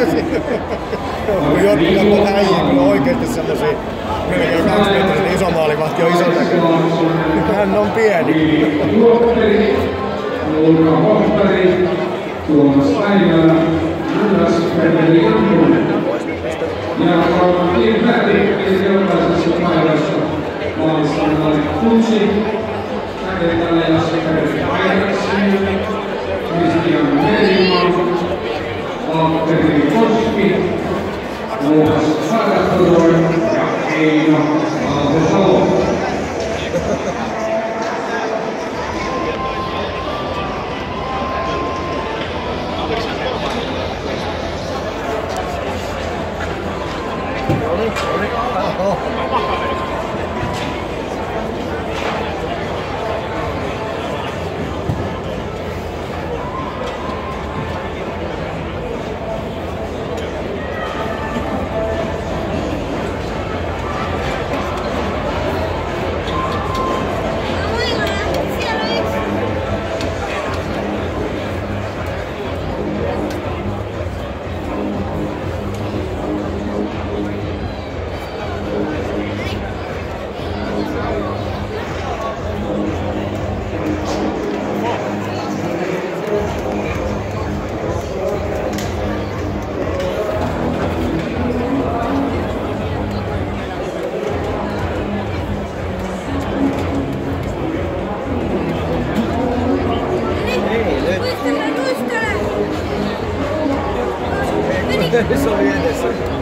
Kun jotkut on tuota äijä kyllä oikeesti semmosia melkein kaksi metriä iso maalivahti on ison näköinen. Hän on pieni. Ulka Hohtari, Tuomas Päivälä, Judas Petteri. Ja on Kutsi, Mäkelälä ja 嗯好的好的好好好好好好好好好好好好好好好好 Yeah.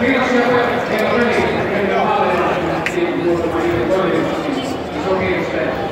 Thank you.